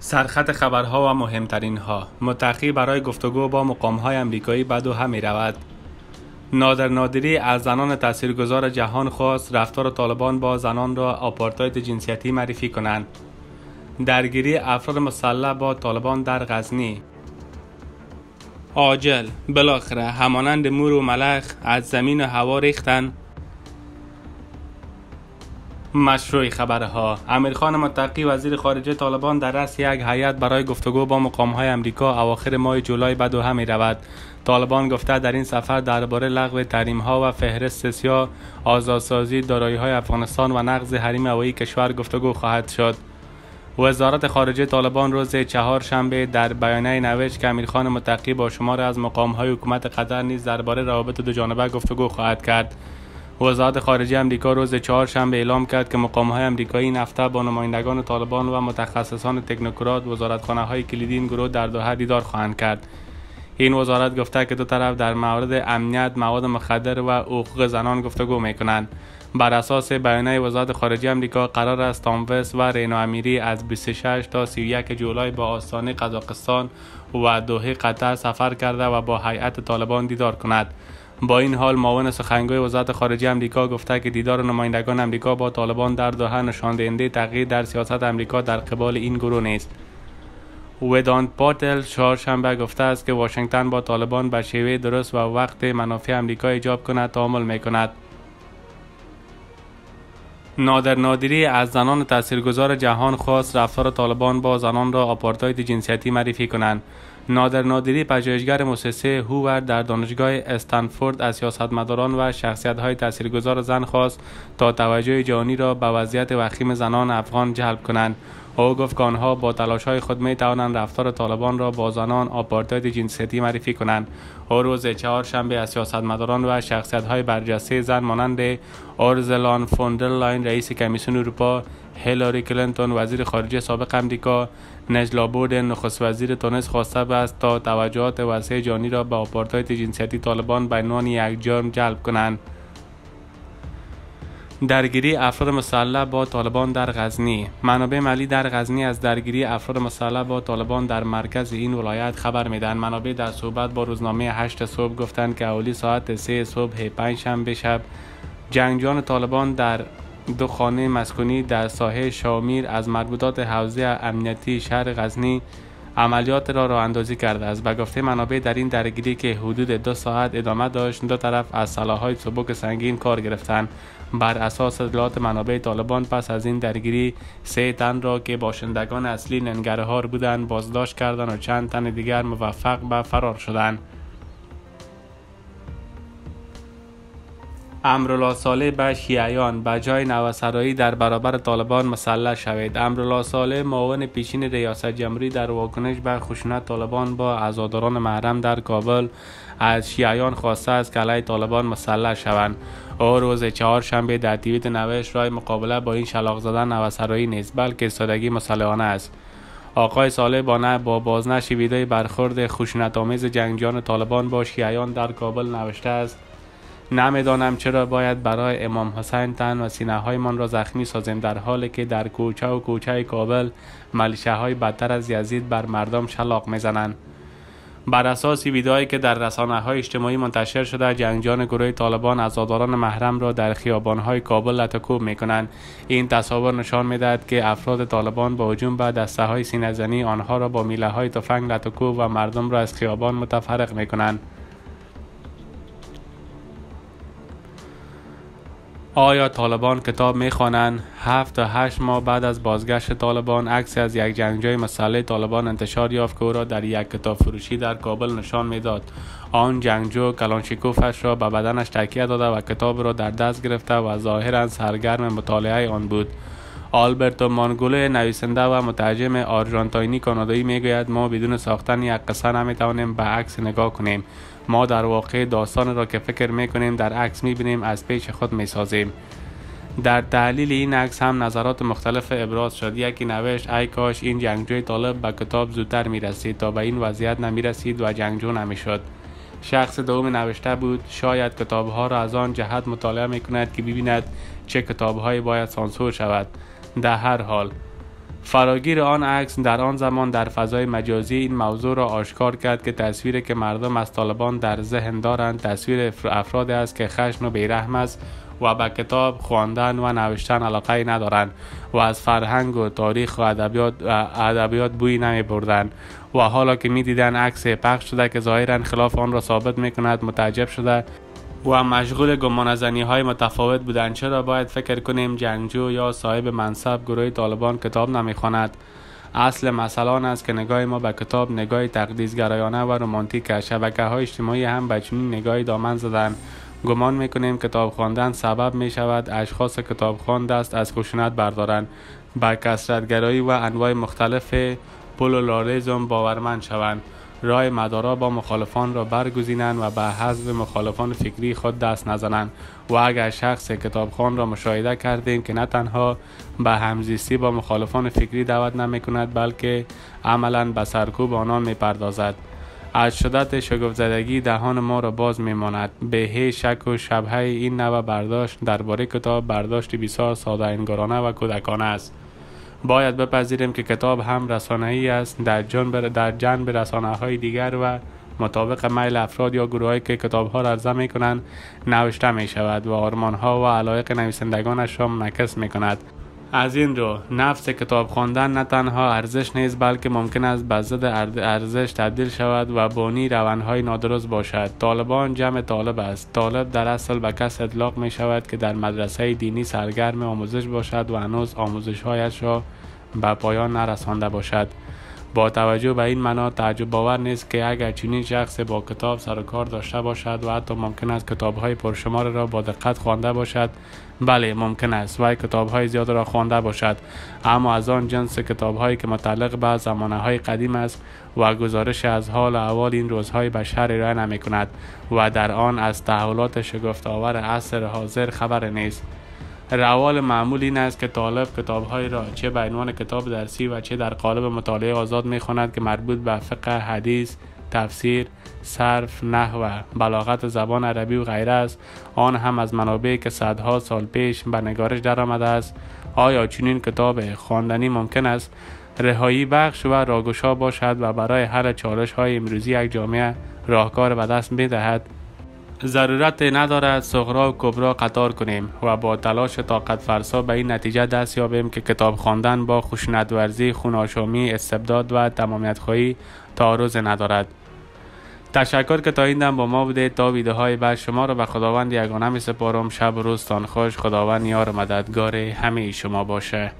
سرخط خبرها و مهمترین ها متقی برای گفتگو با مقام های امریکایی بدو می رود نادر نادری از زنان تاثیرگذار جهان خواست رفتار طالبان با زنان را آپارتاید جنسیتی معرفی کنند. درگیری افراد مسلح با طالبان در غزنی. عاجل بالاخره همانند مور و ملخ از زمین و هوا ریختن. مشروع خبرها. امیرخان متقی وزیر خارجه طالبان در رأس یک هیئت برای گفتگو با مقام های امریکا اواخر ماه جولای به دوحه می رود طالبان گفته در این سفر درباره لغو تحریم ها و فهرست سیا آزادسازی دارایی های افغانستان و نقض حریم هوایی کشور گفتگو خواهد شد. وزارت خارجه طالبان روز چهار شنبه در بیانیه نوشت که امیرخان متقی با شمار از مقام های حکومت قطر نیز درباره روابط دو جانبه گفتگو خواهد کرد. وزارت خارجه امریکا روز چهارشنبه اعلام کرد که مقام های امریکایی این هفته با نمایندگان طالبان و متخصصان تکنوکرات وزارتخانه های کلیدی این گروه در دوحه دیدار خواهند کرد. این وزارت گفته که دو طرف در مورد امنیت مواد مخدر و حقوق زنان گفتگو می کنند بر اساس بیانیه وزارت خارجه امریکا قرار است تاموس و رینا امیری از 26 تا 31 جولای با آستانه قزاقستان و دوحه قطر سفر کرده و با هیئت طالبان دیدار کند. با این حال معاون سخنگوی وزارت خارجه امریکا گفته که دیدار نمایندگان امریکا با طالبان در دوحه نشان دهنده تغییر در سیاست امریکا در قبال این گروه نیست. ودانت پاتل چهارشنبه گفته است که واشنگتن با طالبان به شیوه درست و وقت منافع امریکا ایجاب کند تعامل می کند نادر نادری از زنان تاثیرگذار جهان خواست رفتار طالبان با زنان را آپارتاید جنسیتی معرفی کنند. نادر نادری پژوهشگر مؤسسه هوور در دانشگاه استنفورد از سیاستمداران و شخصیت‌های تاثیرگذار زن خواست تا توجه جهانی را به وضعیت وخیم زنان افغان جلب کنند. او گفت که آنها با تلاش های خود می توانند رفتار طالبان را با زنان آپارتاید جنسیتی معرفی کنند. او روز چهارشنبه از سیاستمداران و شخصیت های برجسته زن مانند اورزولا فوندرلاین رئیس کمیسیون اروپا هیلاری کلینتون وزیر خارجه سابق امریکا نجلا بودن نخست وزیر تونس خواسته است تا توجهات وسیع جانی را به آپارتاید جنسیتی طالبان به عنوان یک جرم جلب کنند. درگیری افراد مسلح با طالبان در غزنی. منابع ملی در غزنی از درگیری افراد مسلح با طالبان در مرکز این ولایت خبر میدن منابع در صحبت با روزنامه 8 صبح گفتند که اولی ساعت 3 صبح پنج شنبه شب جنگجویان طالبان در دو خانه مسکونی در ساحه شامیر از مربوطات حوزه امنیتی شهر غزنی عملیات را راه اندازی کرده است به گفته منابع در این درگیری که حدود دو ساعت ادامه داشت دو طرف از سلاحهای سبک سنگین کار گرفتند بر اساس اطلاعات منابع طالبان پس از این درگیری سه تن را که باشندگان اصلی ننگرهار بودند بازداشت کردند و چند تن دیگر موفق به فرار شدند. امرالله صالح به شیعیان به جای نوسرایی در برابر طالبان مسلح شوید. امرالله صالح معاون پیشین ریاست جمهوری در واکنش به خشونت طالبان با عزاداران محرم در کابل از شیعیان خواسته است که علیه طالبان مسلح شوند. او روز چهارشنبه در تیویت نوشت رای مقابله با این شلاق زدن نوسرایی نیست بلکه سادگی مسلحانه است. آقای صالح با نه با بازنشر ویدیوی برخورد خشونت آمیز جنگجویان طالبان با شیعیان در کابل نوشته است نمی‌دانم چرا باید برای امام حسین تن و سینه من را زخمی سازیم در حالی که در کوچه و کوچه کابل ملیشه های بدتر از یزید بر مردم شلاق می‌زنند. بر اساس ویدئویی که در رسانه های اجتماعی منتشر شده جنگجان گروه طالبان عزاداران محرم را در خیابان های کابل لطکوب می کنند این تصاویر نشان می دهد که افراد طالبان با هجوم به دسته های آنها را با میله های تفنگ لطکوب و مردم را از خیابان متفرق می کنند آیا طالبان کتاب می‌خوانند؟ هفت تا هشت ماه بعد از بازگشت طالبان عکسی از یک جنگجوی مسئله طالبان انتشار یافت که او را در یک کتاب فروشی در کابل نشان می‌داد. آن جنگجو کلانشیکوفش را به بدنش تکیه داده و کتاب را در دست گرفته و ظاهرا سرگرم مطالعه آن بود. آلبرتو مانگولو نویسنده و مترجم آرژانتاینی کانادایی می‌گوید ما بدون ساختن یک قصه نمی‌توانیم به عکس نگاه کنیم. ما در واقع داستان را که فکر می‌کنیم در عکس می‌بینیم از پیش خود می‌سازیم. در تحلیل این عکس هم نظرات مختلف ابراز شد. یکی نوشت ای کاش این جنگجوی طالب به کتاب زودتر می‌رسید تا به این وضعیت نمی‌رسید و جنگجو نمی‌شد. شخص دوم نوشته بود شاید کتاب ها را از آن جهت مطالعه می کند که ببیند چه کتاب باید سانسور شود. در هر حال. فراگیر آن عکس در آن زمان در فضای مجازی این موضوع را آشکار کرد که تصویری که مردم از طالبان در ذهن دارند تصویر افرادی است که خشن و بیرحم است و به کتاب خواندن و نوشتن علاقه ندارند و از فرهنگ و تاریخ و ادبیات ادبیات بوی نمی بردن و حالا که می دیدن عکس پخش شده که ظاهرا خلاف آن را ثابت می کند متعجب شده و مشغول گمانزنی های متفاوت بودند چرا باید فکر کنیم جنگجو یا صاحب منصب گروه طالبان کتاب نمی‌خواند؟ اصل مسئله است که نگاه ما به کتاب نگاه تقدیسگرایانه و رمانتیک شبکه های اجتماعی هم به چنین نگاهی دامن زدن گمان می‌کنیم کتاب خواندن سبب می شود اشخاص کتاب دست از خشونت بردارند. به کسرتگرایی و انواع مختلف پولولاریزم باورمند شوند. رای مدارا با مخالفان را برگزینند و به حذف مخالفان فکری خود دست نزنند. و اگر شخص کتابخان را مشاهده کردیم که نه تنها به همزیستی با مخالفان فکری دعوت نمی کند بلکه عملا به سرکوب آنان می پردازد از شدت شگفت زدگی دهان ما را باز می ماند به هی شک و شبه این نوع برداشت درباره کتاب برداشتی بسیار ساده انگارانه و کودکانه است. باید بپذیریم که کتاب هم رسانه ای است در جنب در جنب رسانه های دیگر و مطابق میل افراد یا گروهایی که کتاب ها را عرضه می کنند نوشته می شود و آرمان ها و علایق نویسندگانش را منعکس می کند از این رو نفس کتاب خواندن نه تنها ارزش نیست بلکه ممکن است به ضد ارزش تبدیل شود و بانی روانهای نادرست باشد. طالبان جمع طالب است. طالب در اصل به کس اطلاق می شود که در مدرسه دینی سرگرم آموزش باشد و هنوز آموزش هایش را به پایان نرسانده باشد. با توجه به این معنا تعجب باور نیست که اگر چنین شخص با کتاب سر کار داشته باشد و حتی ممکن است کتاب های پرشمار را با دقت خوانده باشد. بله ممکن است و کتاب های زیاد را خوانده باشد. اما از آن جنس کتاب هایی که متعلق به زمانه های قدیم است و گزارش از حال و احوال این روزهای بشر ارائه نمی کند و در آن از تحولات شگفتآور عصر حاضر خبر نیست. روال معمول این است که طالب کتابهایی را چه به عنوان کتاب درسی و چه در قالب مطالعه آزاد می خواند که مربوط به فقه حدیث تفسیر صرف نحو بلاغت زبان عربی و غیره است. آن هم از منابعی که صدها سال پیش به نگارش درآمده است. آیا چنین کتاب خواندنی ممکن است؟ رهایی بخش و راگشا باشد و برای حل چالش های امروزی یک جامعه راهکار به دست بدهد ضرورت ندارد صغرا و کبرا قطار کنیم و با تلاش طاقت فرسا به این نتیجه دست یابیم که کتاب خواندن با خشونت ورزی خوناشامی استبداد و تمامیت خواهی تعارض ندارد. تشکر که تا این دم با ما بوده تا ویدیو های بعد شما را به خداوند یگانه می سپارم. شب و روزتان خوش. خداوند یار مددگار همه شما باشه.